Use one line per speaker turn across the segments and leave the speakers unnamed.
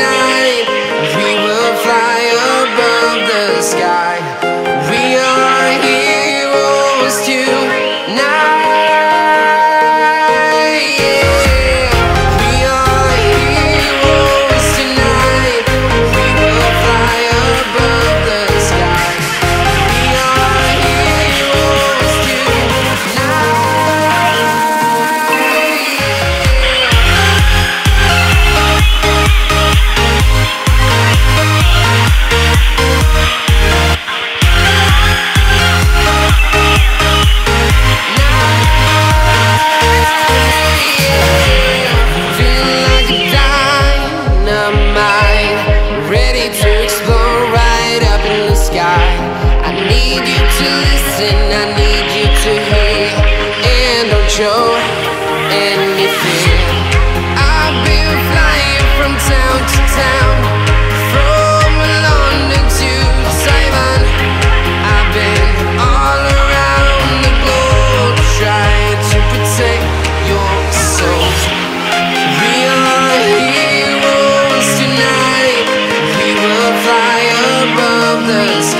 Heroes anything. I've been flying from town to town, from London to. I've been all around the trying to protect your soul. We are heroes tonight. We will fly above the sky.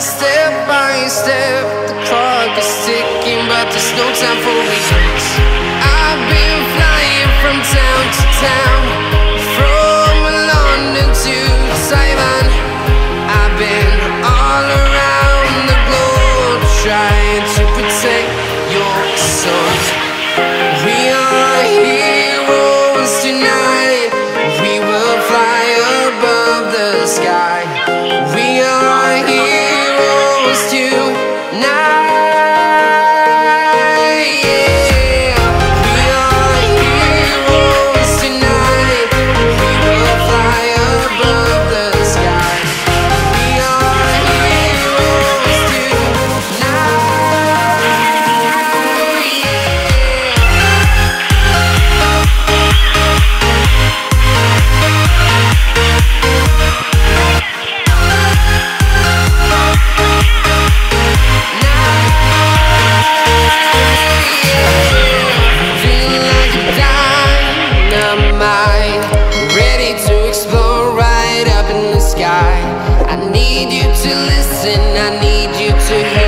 Step by step, the clock is ticking, but there's no time for regrets. I've been flying from town to town, from London to Taiwan. I've been all around the globe trying to protect your soul. We are here. used to now and I need you to